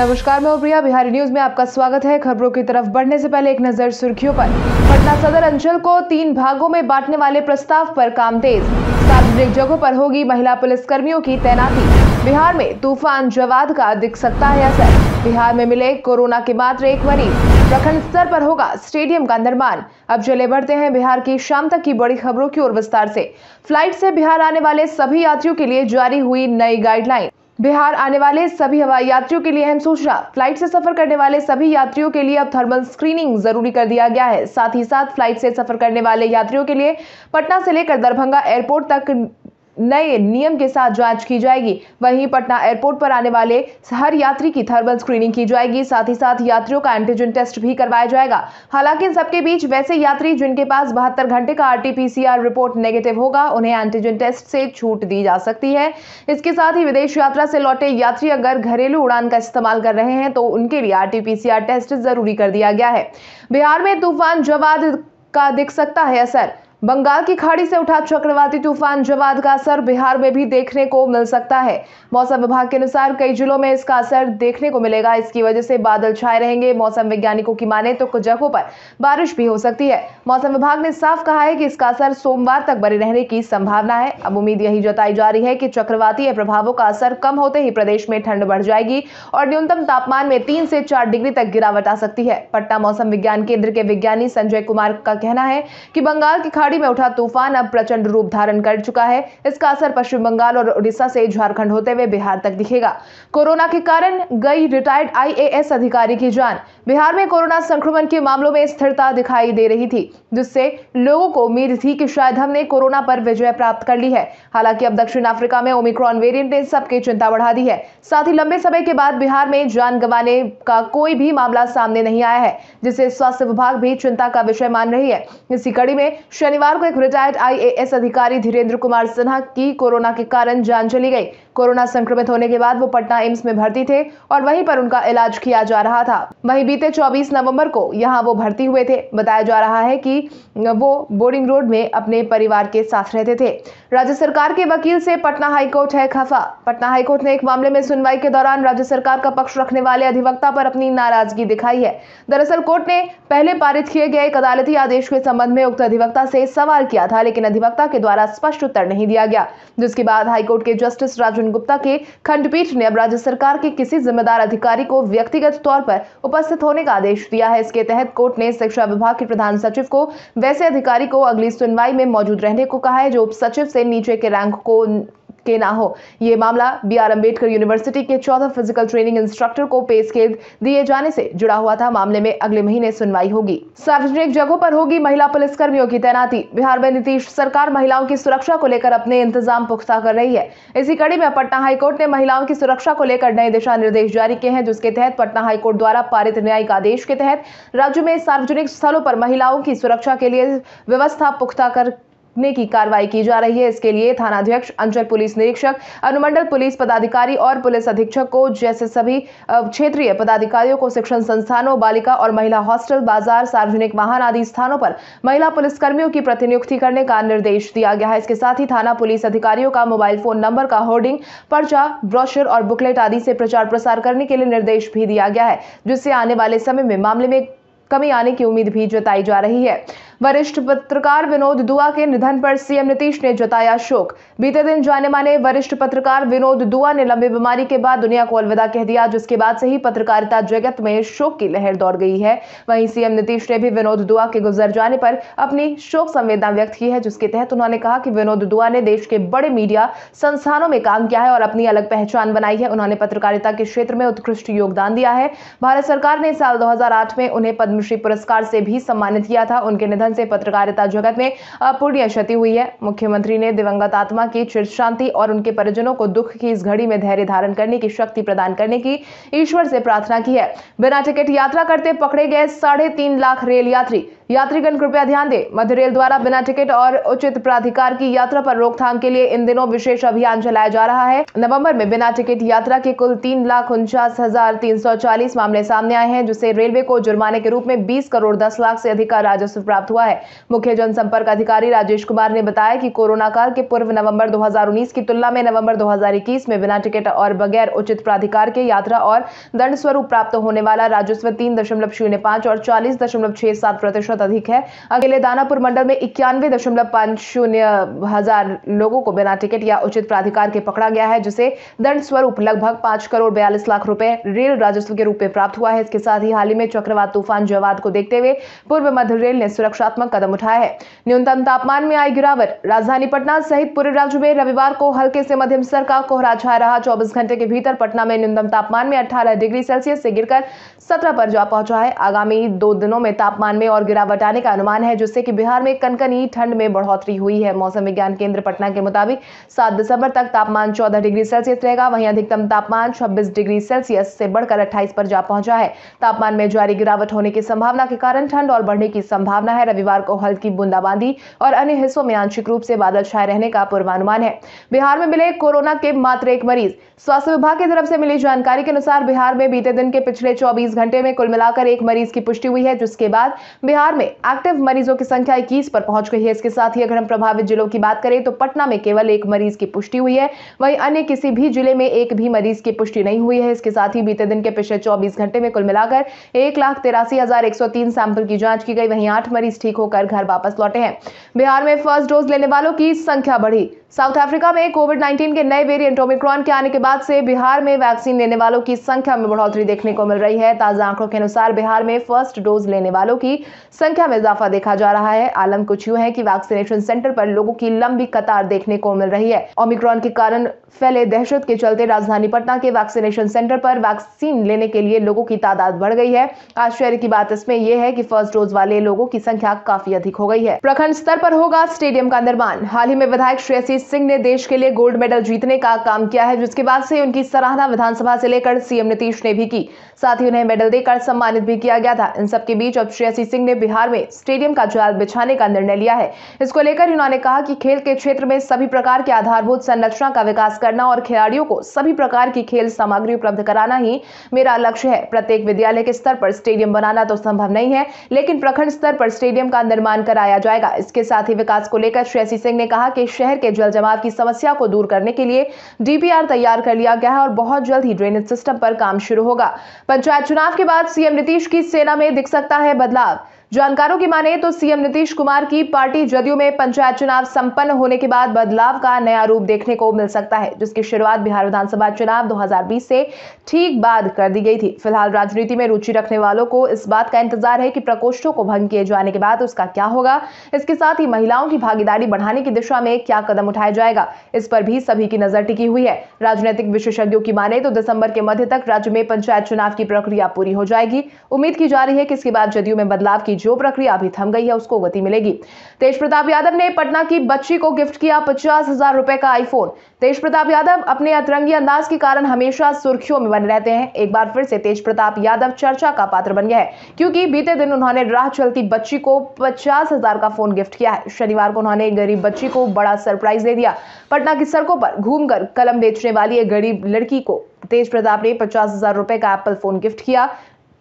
नमस्कार, मैं प्रिया। बिहारी न्यूज़ में आपका स्वागत है। खबरों की तरफ़ बढ़ने से पहले एक नज़र सुर्खियों पर। पटना सदर अंचल को तीन भागों में बांटने वाले प्रस्ताव पर काम तेज। सार्वजनिक जगहों पर होगी महिला पुलिसकर्मियों की तैनाती। बिहार में तूफ़ान जवाद का दिख सकता है असर। बिहार में मिले कोरोना के मात्र एक मरीज़। प्रखंड स्तर पर होगा स्टेडियम का निर्माण। अब चले बढ़ते हैं बिहार की शाम तक की बड़ी खबरों की ओर विस्तार से। फ़्लाइट से बिहार आने वाले सभी यात्रियों के लिए जारी हुई नई गाइडलाइन। बिहार आने वाले सभी हवाई यात्रियों के लिए अहम सूचना। फ़्लाइट से सफ़र करने वाले सभी यात्रियों के लिए अब थर्मल स्क्रीनिंग ज़रूरी कर दिया गया है। साथ ही साथ फ़्लाइट से सफ़र करने वाले यात्रियों के लिए पटना से लेकर दरभंगा एयरपोर्ट तक नए नियम के साथ जाँच की जाएगी। वहीं पटना एयरपोर्ट पर आने वाले हर यात्री की थर्मल स्क्रीनिंग की जाएगी। साथ ही साथ यात्रियों का एंटीजन टेस्ट भी करवाया जाएगा। हालाँकि इन सबके बीच वैसे यात्री जिनके पास बहत्तर घंटे का आरटीपीसीआर रिपोर्ट नेगेटिव होगा, उन्हें एंटीजन टेस्ट से छूट दी जा सकती है। इसके साथ ही विदेश यात्रा से लौटे यात्री अगर घरेलू उड़ान का इस्तेमाल कर रहे हैं तो उनके लिए आरटीपीसीआर टेस्ट ज़रूरी कर दिया गया है। बिहार में तूफ़ान जवाद का दिख सकता है असर। बंगाल की खाड़ी से उठा चक्रवाती तूफ़ान जवाद का असर बिहार में भी देखने को मिल सकता है। मौसम विभाग के अनुसार कई जिलों में इसका असर देखने को मिलेगा। इसकी वजह से बादल छाए रहेंगे। मौसम वैज्ञानिकों की माने तो कुछ जगहों पर बारिश भी हो सकती है। मौसम विभाग ने साफ़ कहा है कि इसका असर सोमवार तक बने रहने की संभावना है। अब उम्मीद यही जताई जा रही है कि चक्रवाती प्रभावों का असर कम होते ही प्रदेश में ठंड बढ़ जाएगी और न्यूनतम तापमान में तीन से चार डिग्री तक गिरावट आ सकती है। पटना मौसम विज्ञान केंद्र के विज्ञानी संजय कुमार का कहना है की बंगाल की खाड़ी खाड़ी में उठा तूफ़ान अब प्रचंड रूप धारण कर चुका है। इसका असर पश्चिम बंगाल और उड़ीसा से झारखंड होते हुए बिहार तक दिखेगा। कोरोना के कारण गई रिटायर्ड आईएएस अधिकारी की जान। बिहार में कोरोना संक्रमण के मामलों में स्थिरता दिखाई दे रही थी, जिससे लोगों को उम्मीद थी कि शायद हमने कोरोना पर विजय प्राप्त कर ली है। हालाँकि अब दक्षिण अफ्रीका में ओमिक्रॉन वेरिएंट ने सबकी चिंता बढ़ा दी है। साथ ही लंबे समय के बाद बिहार में जान गंवाने का कोई भी मामला सामने नहीं आया है जिसे स्वास्थ्य विभाग भी चिंता का विषय मान रही है। इसी कड़ी में शनिवार शनिवार को एक रिटायर्ड आईएएस अधिकारी धीरेन्द्र कुमार सिन्हा की कोरोना के कारण जान चली गई। कोरोना संक्रमित होने के बाद वो पटना एम्स में भर्ती थे और वहीं पर उनका इलाज किया जा रहा था। वहीं बीते 24 नवंबर को यहाँ वो भर्ती हुए थे। बताया जा रहा है कि वो बोर्डिंग रोड में अपने परिवार के साथ रहते थे। राज्य सरकार के वकील से पटना हाईकोर्ट है खफा। पटना हाईकोर्ट ने एक मामले में सुनवाई के दौरान राज्य सरकार का पक्ष रखने वाले अधिवक्ता पर अपनी नाराज़गी दिखाई है। दरअसल कोर्ट ने पहले पारित किए गए एक अदालती आदेश के संबंध में उक्त अधिवक्ता से सवाल किया था, लेकिन अधिवक्ता के द्वारा स्पष्ट उत्तर नहीं दिया गया, जिसके बाद हाईकोर्ट के जस्टिस राजन गुप्ता के खंडपीठ ने अब राज्य सरकार के किसी जिम्मेदार अधिकारी को व्यक्तिगत तौर पर उपस्थित होने का आदेश दिया है। इसके तहत कोर्ट ने शिक्षा विभाग के प्रधान सचिव को वैसे अधिकारी को अगली सुनवाई में मौजूद रहने को कहा है। जो उप सचिव से नीचे के रैंक को के ना हो। ये मामला बी आर अंबेडकर यूनिवर्सिटी के चौदह फ़िज़िकल ट्रेनिंग इंस्ट्रक्टर को पे स्केल दिए जाने से जुड़ा हुआ था। मामले में अगले महीने सुनवाई होगी। सार्वजनिक जगहों पर होगी महिला पुलिसकर्मियों की तैनाती। बिहार में नीतीश सरकार महिलाओं की सुरक्षा को लेकर अपने इंतज़ाम पुख्ता कर रही है। इसी कड़ी में पटना हाईकोर्ट ने महिलाओं की सुरक्षा को लेकर नए दिशा निर्देश जारी किए हैं, जिसके तहत पटना हाईकोर्ट द्वारा पारित न्यायिक आदेश के तहत राज्य में सार्वजनिक स्थलों पर महिलाओं की सुरक्षा के लिए व्यवस्था पुख्ता कर ने की कार्रवाई की जा रही है। इसके लिए थानाध्यक्ष, अंचल पुलिस निरीक्षक, अनुमंडल पुलिस पदाधिकारी और पुलिस अधीक्षक को जैसे सभी क्षेत्रीय पदाधिकारियों को शिक्षण संस्थानों, बालिका और महिला हॉस्टल, बाज़ार, सार्वजनिक वाहन आदि स्थानों पर महिला पुलिसकर्मियों की प्रतिनियुक्ति करने का निर्देश दिया गया है। इसके साथ ही थाना पुलिस अधिकारियों का मोबाइल फ़ोन नंबर का होर्डिंग, पर्चा, ब्रोशर और बुकलेट आदि से प्रचार प्रसार करने के लिए निर्देश भी दिया गया है, जिससे आने वाले समय में मामले में कमी आने की उम्मीद भी जताई जा रही है। वरिष्ठ पत्रकार विनोद दुआ के निधन पर सीएम नीतीश ने जताया शोक। बीते दिन जाने माने वरिष्ठ पत्रकार विनोद दुआ ने लंबी बीमारी के बाद दुनिया को अलविदा कह दिया, जिसके बाद से ही पत्रकारिता जगत में शोक की लहर दौड़ गई है। वहीं सीएम नीतीश ने भी विनोद दुआ के गुजर जाने पर अपनी शोक संवेदना व्यक्त की है, जिसके तहत उन्होंने कहा कि विनोद दुआ ने देश के बड़े मीडिया संस्थानों में काम किया है और अपनी अलग पहचान बनाई है। उन्होंने पत्रकारिता के क्षेत्र में उत्कृष्ट योगदान दिया है। भारत सरकार ने साल दो हज़ार आठ में उन्हें पद्मश्री पुरस्कार से भी सम्मानित किया था। उनके निधन निधन से पत्रकारिता जगत में अपूर्णीय क्षति हुई है। मुख्यमंत्री ने दिवंगत आत्मा की चिर शांति और उनके परिजनों को दुख की इस घड़ी में धैर्य धारण करने की शक्ति प्रदान करने की ईश्वर से प्रार्थना की है। बिना टिकट यात्रा करते पकड़े गए साढ़े तीन लाख रेल यात्री यात्रीगण, कृपया ध्यान दें। मध्य रेल द्वारा बिना टिकट और उचित प्राधिकार की यात्रा पर रोकथाम के लिए इन दिनों विशेष अभियान चलाया जा रहा है। नवंबर में बिना टिकट यात्रा के कुल तीन लाख उनचास हज़ार तीन सौ चालीस मामले सामने आए हैं, जिससे रेलवे को जुर्माने के रूप में बीस करोड़ दस लाख से अधिक का राजस्व प्राप्त हुआ है। मुख्य जनसंपर्क अधिकारी राजेश कुमार ने बताया कि कोरोना काल के पूर्व नवंबर 2019 की तुलना में नवंबर 2021 में बिना टिकट और बगैर उचित प्राधिकार के यात्रा और दंड स्वरूप प्राप्त होने वाला राजस्व तीन दशमलव शून्य और चालीस दशमलव छह सात प्रतिशत अधिक है। अकेले दानापुर मंडल में इक्यानवे दशमलव पाँच शून्य हज़ार लोगों को बिना टिकट या उचित प्राधिकार के पकड़ा गया है, जिसे दंड स्वरूप लगभग पाँच करोड़ बयालीस लाख रुपए रेल राजस्व के रूप में प्राप्त हुआ है। इसके साथ ही हाल ही में चक्रवात तूफ़ान जवाद को देखते हुए पूर्व मध्य रेल ने सुरक्षात्मक कदम उठाया है। न्यूनतम तापमान में आई गिरावट। राजधानी पटना सहित पूरे राज्य में रविवार को हल्के से मध्यम स्तर का कोहरा छाया रहा। चौबीस घंटे के भीतर पटना में न्यूनतम तापमान में अठारह डिग्री सेल्सियस से गिरकर सत्रह पर जा पहुँचा है। आगामी दो दिनों में तापमान में और गिरावट आने का अनुमान है, जिससे कि बिहार में कनकनी ठंड में बढ़ोतरी हुई है। मौसम विज्ञान केंद्र पटना के मुताबिक सात दिसंबर तक तापमान चौदह डिग्री सेल्सियस रहेगा। वहीं अधिकतम तापमान छब्बीस डिग्री सेल्सियस से बढ़कर अट्ठाईस पर जा पहुँचा है। तापमान में जारी गिरावट होने की संभावना के कारण ठंड और बढ़ने की संभावना है। रविवार को हल्की बूंदाबांदी और अन्य हिस्सों में आंशिक रूप से बादल छाए रहने का पूर्वानुमान है। बिहार में मिले कोरोना के मात्र एक मरीज़। स्वास्थ्य विभाग की तरफ़ से मिली जानकारी के अनुसार बिहार में बीते दिन के पिछले 24 घंटे में कुल मिलाकर एक मरीज़ की पुष्टि हुई है, जिसके बाद बिहार में एक्टिव मरीजों की संख्या 21 पर पहुँच गई है। इसके साथ ही अगर हम प्रभावित जिलों की बात करें तो पटना में केवल एक मरीज़ की पुष्टि हुई है। वहीं अन्य किसी भी ज़िले में एक भी मरीज़ की पुष्टि नहीं हुई है। इसके साथ ही बीते दिन के पिछले चौबीस घंटे में कुल मिलाकर एक लाख तिरासी हज़ार एक सौ तीन सैंपल की जाँच की गई। वहीं आठ मरीज़ ठीक होकर घर वापस लौटे हैं। बिहार में फ़र्स्ट डोज लेने वालों की संख्या बढ़ी। साउथ अफ्रीका में कोविड 19 के नए वेरिएंट ओमिक्रॉन के आने के बाद से बिहार में वैक्सीन लेने वालों की संख्या में बढ़ोतरी देखने को मिल रही है। ताज़ा आंकड़ों के अनुसार बिहार में फ़र्स्ट डोज लेने वालों की संख्या में इजाफा देखा जा रहा है। आलम कुछ यूँ है कि वैक्सीनेशन सेंटर पर लोगों की लंबी कतार देखने को मिल रही है। ओमिक्रॉन के कारण फैले दहशत के चलते राजधानी पटना के वैक्सीनेशन सेंटर पर वैक्सीन लेने के लिए लोगों की तादाद बढ़ गई है। आश्चर्य की बात इसमें यह है कि फ़र्स्ट डोज वाले लोगों की संख्या काफ़ी अधिक हो गई है। प्रखंड स्तर पर होगा स्टेडियम का निर्माण। हाल ही में विधायक श्रेयसी सिंह ने देश के लिए गोल्ड मेडल जीतने का काम किया है, जिसके बाद से उनकी सराहना विधानसभा से लेकर सीएम नीतीश ने भी की। साथ ही उन्हें मेडल देकर सम्मानित भी किया गया था। इन सबके बीच अब श्रेयसी सिंह ने बिहार में स्टेडियम का जाल बिछाने का निर्णय लिया है। इसको लेकर उन्होंने कहा कि खेल के क्षेत्र में सभी प्रकार के आधारभूत संरचना का विकास करना और खिलाड़ियों को सभी प्रकार की खेल सामग्री उपलब्ध कराना ही मेरा लक्ष्य है। प्रत्येक विद्यालय के स्तर पर स्टेडियम बनाना तो संभव नहीं है, लेकिन प्रखंड स्तर पर स्टेडियम का निर्माण कराया जाएगा। इसके साथ ही विकास को लेकर श्रेयसी सिंह ने कहा कि शहर के जल जमाव की समस्या को दूर करने के लिए डीपीआर तैयार कर लिया गया है और बहुत जल्द ही ड्रेनेज सिस्टम पर काम शुरू होगा। पंचायत चुनाव के बाद सीएम नीतीश की सेना में दिख सकता है बदलाव। जानकारों की माने तो सीएम नीतीश कुमार की पार्टी जदयू में पंचायत चुनाव संपन्न होने के बाद बदलाव का नया रूप देखने को मिल सकता है, जिसकी शुरुआत बिहार विधानसभा चुनाव 2020 से ठीक बाद कर दी गई थी। फ़िलहाल राजनीति में रुचि रखने वालों को इस बात का इंतज़ार है कि प्रकोष्ठों को भंग किए जाने के बाद उसका क्या होगा। इसके साथ ही महिलाओं की भागीदारी बढ़ाने की दिशा में क्या कदम उठाया जाएगा, इस पर भी सभी की नज़र टिकी हुई है। राजनीतिक विशेषज्ञों की माने तो दिसंबर के मध्य तक राज्य में पंचायत चुनाव की प्रक्रिया पूरी हो जाएगी। उम्मीद की जा रही है कि इसके बाद जदयू में बदलाव की जो प्रक्रिया अभी थम गई है, उसको गति मिलेगी। तेज प्रताप यादव ने पटना की बच्ची को गिफ्ट किया पचास हज़ार रुपए का आईफोन तेज प्रताप यादव अपने अतरंगी अंदाज के कारण हमेशा सुर्खियों में बने रहते हैं। एक बार फिर से तेज प्रताप यादव चर्चा का पात्र बन गया है, क्योंकि बीते दिन उन्होंने राह चलती बच्ची को पचास हज़ार का फ़ोन गिफ्ट किया है। शनिवार को उन्होंने गरीब बच्ची को बड़ा सरप्राइज़ दे दिया। पटना की सड़कों पर घूमकर कलम बेचने वाली एक गरीब लड़की को तेज प्रताप ने पचास हज़ार रुपए का एप्पल फ़ोन गिफ्ट किया।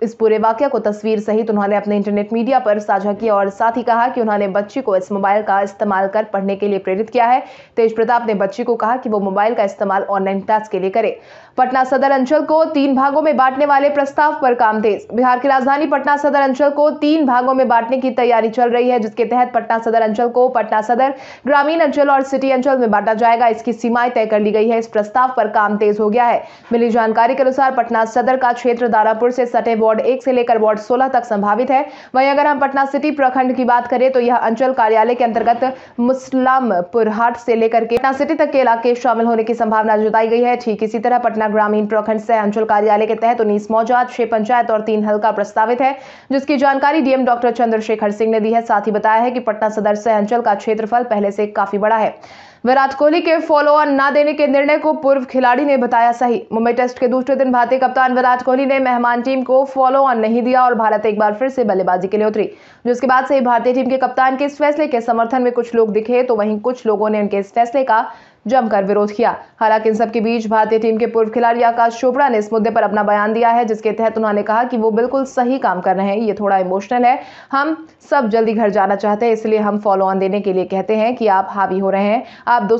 इस पूरे वाक्य को तस्वीर सहित उन्होंने अपने इंटरनेट मीडिया पर साझा किया और साथ ही कहा कि उन्होंने बच्ची को इस मोबाइल का इस्तेमाल कर पढ़ने के लिए प्रेरित किया है। तेज प्रताप ने बच्ची को कहा कि वो मोबाइल का इस्तेमाल ऑनलाइन क्लास के लिए करे। पटना सदर अंचल को तीन भागों में बांटने वाले प्रस्ताव पर काम तेज। बिहार की राजधानी पटना सदर अंचल को तीन भागों में बांटने की तैयारी चल रही है, जिसके तहत पटना सदर अंचल को पटना सदर, ग्रामीण अंचल और सिटी अंचल में बांटा जाएगा। इसकी सीमाएँ तय कर ली गई है। इस प्रस्ताव पर काम तेज हो गया है। मिली जानकारी के अनुसार पटना सदर का क्षेत्र दारापुर से सटे एक से लेकर वार्ड सोलह तक संभावित है। वहीं अगर हम पटना सिटी प्रखंड की बात करें तो यह अंचल कार्यालय के अंतर्गत मुस्लामपुर हाट से लेकर के पटना सिटी तक के इलाके शामिल होने की संभावना जताई गई है। ठीक इसी तरह पटना ग्रामीण प्रखंड से अंचल कार्यालय के तहत उन्नीस मौजाद छह पंचायत और तीन हल्का प्रस्तावित है, जिसकी जानकारी डीएम डॉक्टर चंद्रशेखर सिंह ने दी है। साथ ही बताया है कि पटना सदर से अंचल का क्षेत्रफल पहले से काफ़ी बड़ा है। विराट कोहली के फॉलो ऑन न देने के निर्णय को पूर्व खिलाड़ी ने बताया सही। मुंबई टेस्ट के दूसरे दिन भारतीय कप्तान विराट कोहली ने मेहमान टीम को फॉलो ऑन नहीं दिया और भारत एक बार फिर से बल्लेबाजी के लिए उतरी। जिसके बाद से भारतीय टीम के कप्तान के इस फैसले के समर्थन में कुछ लोग दिखे तो वहीं कुछ लोगों ने उनके इस फैसले का जमकर विरोध किया। हालाँकि इन सबके बीच भारतीय टीम के पूर्व खिलाड़ी आकाश चोपड़ा ने इस मुद्दे पर अपना बयान दिया है, जिसके तहत उन्होंने कहा कि वो बिल्कुल सही काम कर रहे हैं। ये थोड़ा इमोशनल है। हम सब जल्दी घर जाना चाहते हैं, इसलिए हम फॉलो ऑन देने के लिए कहते हैं कि आप हावी हो रहे हैं। आप दो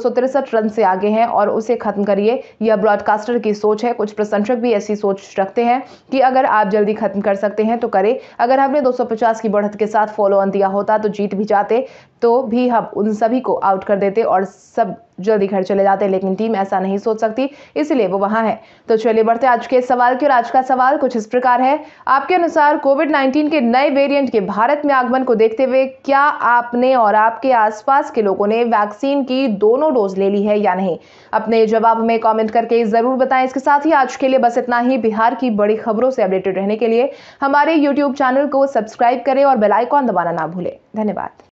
रन से आगे हैं और उसे खत्म करिए। यह ब्रॉडकास्टर की सोच है। कुछ प्रशंसक भी ऐसी सोच रखते हैं कि अगर आप जल्दी खत्म कर सकते हैं तो करें। अगर हमने 250 की बढ़त के साथ फॉलो ऑन दिया होता तो जीत भी जाते तो भी हम उन सभी को आउट कर देते और सब जल्दी घर चले जाते लेकिन टीम ऐसा नहीं सोच सकती, इसलिए वो वहाँ है। तो चलिए बढ़ते आज के सवाल की, और आज का सवाल कुछ इस प्रकार है। आपके अनुसार कोविड 19 के नए वेरिएंट के भारत में आगमन को देखते हुए क्या आपने और आपके आसपास के लोगों ने वैक्सीन की दोनों डोज ले ली है या नहीं? अपने जवाब में कॉमेंट करके ज़रूर बताएँ। इसके साथ ही आज के लिए बस इतना ही। बिहार की बड़ी खबरों से अपडेटेड रहने के लिए हमारे यूट्यूब चैनल को सब्सक्राइब करें और बेलाइकॉन दबाना ना भूलें। धन्यवाद।